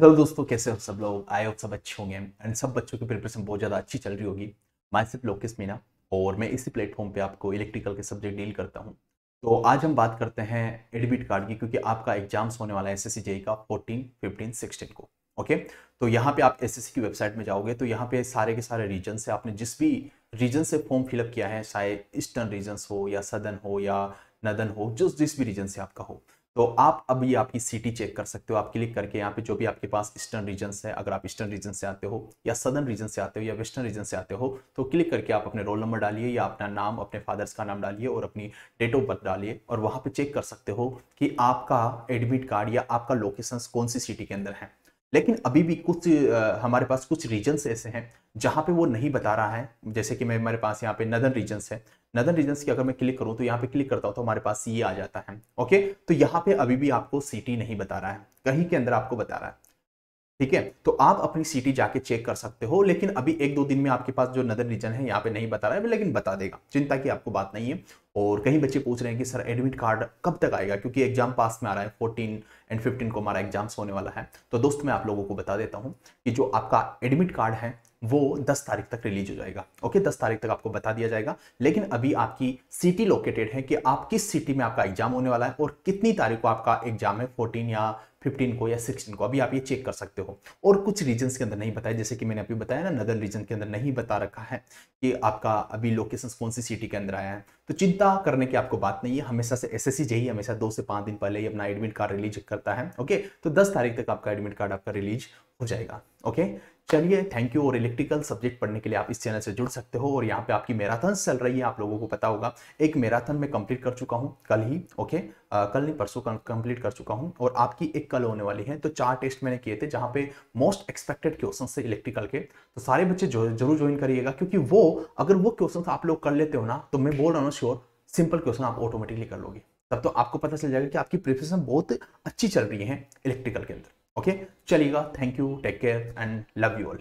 Hello दोस्तों, कैसे हो सब लोग? आए हो सब अच्छे होंगे। एंड सब बच्चों की प्रिपरेशन बहुत ज़्यादा अच्छी चल रही होगी। मैं सिर्फ़ लोकेश मीना और मैं इसी प्लेटफॉर्म पे आपको इलेक्ट्रिकल के सब्जेक्ट डील करता हूँ। तो आज हम बात करते हैं एडमिट कार्ड की, क्योंकि आपका एग्ज़ाम्स होने वाला है एस एस का फोर्टीन फिफ्टीन सिक्सटीन को, ओके? तो यहाँ पे आप एसएससी की वेबसाइट में जाओगे तो यहाँ पे सारे के सारे रीजन से आपने जिस भी रीजन से फॉर्म फिलअप किया है, चाहे ईस्टर्न रीजन हो या सदर्न हो या नदन हो, जो जिस भी रीजन से आपका हो तो आप अभी आपकी सिटी चेक कर सकते हो, आप क्लिक करके यहाँ पे जो भी आपके पास ईस्टर्न रीजन है, अगर आप ईस्टर्न रीजन से आते हो या सदर्न रीजन से आते हो या वेस्टर्न रीजन से आते हो तो क्लिक करके आप अपने रोल नंबर डालिए या अपना नाम, अपने फादर्स का नाम डालिए और अपनी डेट ऑफ़ बर्थ डालिए और वहाँ पर चेक कर सकते हो कि आपका एडमिट कार्ड या आपका लोकेशन कौन सी सिटी के अंदर है। लेकिन अभी भी कुछ हमारे पास कुछ रीजन्स ऐसे हैं, जहाँ पे वो नहीं बता रहा है। जैसे कि मैं हमारे पास यहाँ पे नदन रीजन्स है। नदन रीजन्स की अगर मैं क्लिक करूँ तो यहाँ पे क्लिक करता हूँ तो हमारे पास ये आ जाता है। ओके तो यहाँ पे अभी भी आपको सिटी नहीं बता रहा है। कहीं के अंदर आपको बता रहा है। ठीक है? तो आप अपनी सिटी जाके चेक कर सकते हो, लेकिन अभी एक दो दिन में आपके पास जो नदर रीजन है, यहाँ पे नहीं बता रहा है, लेकिन बता देगा। चिंता की आपको बात नहीं है। और कहीं बच्चे पूछ रहे हैं कि, सर एडमिट कार्ड कब तक आएगा? क्योंकि एग्ज़ाम पास में आ रहा है फोर्टीन एंड फिफ्टीन को हमारा एग्ज़ाम्स होने वाला है। तो दोस्त, मैं आप लोगों को बता देता हूँ कि जो आपका एडमिट कार्ड है, वो 10 तारीख तक रिलीज़ हो जाएगा। ओके? 10 तारीख तक आपको बता दिया जाएगा। लेकिन अभी आपकी सिटी लोकेटेड है कि आप किस सिटी में आपका एग्ज़ाम होने वाला है और कितनी तारीख को आपका एग्ज़ाम है 14 या 15 को या 16 को अभी आप ये चेक कर सकते हो। और कुछ रीजन के अंदर नहीं बताया जैसे कि मैंने अभी बताया ना नदर रीजन के अंदर नहीं बता रखा है कि आपका अभी लोकेशन कौन सी सिटी के अंदर आया है। तो चिंता करने की आपको बात नहीं है हमेशा से एस एस हमेशा दो से पाँच दिन पहले ही अपना एडमिट कार्ड रिलीज़ करता है ओके तो दस तारीख तक आपका एडमिट कार्ड आपका रिलीज़ हो जाएगा ओके चलिए थैंक यू और इलेक्ट्रिकल सब्जेक्ट पढ़ने के लिए आप इस चैनल से जुड़ सकते हो और यहाँ पे आपकी मैराथन चल रही है आप लोगों को पता होगा। एक मैराथन में कंप्लीट कर चुका हूँ कल ही ओके आ, कल नहीं परसों कंप्लीट कर चुका हूँ और आपकी एक कल होने वाली है तो चार टेस्ट मैंने किए थे जहाँ पे मोस्ट एक्सपेक्टेड क्वेश्चन से इलेक्ट्रिकल के। तो सारे बच्चे ज़रूर ज्वाइन करिएगा, क्योंकि वो, अगर वो क्वेश्चन आप लोग कर लेते हो ना तो मैं बोल रहा हूँ श्योर सिंपल क्वेश्चन आप ऑटोमेटिकली कर लोगे। तब तो आपको पता चल जाएगा कि आपकी प्रिपरेशन बहुत अच्छी चल रही है इलेक्ट्रिकल के अंदर। ओके चलिएगा thank you take care and love you all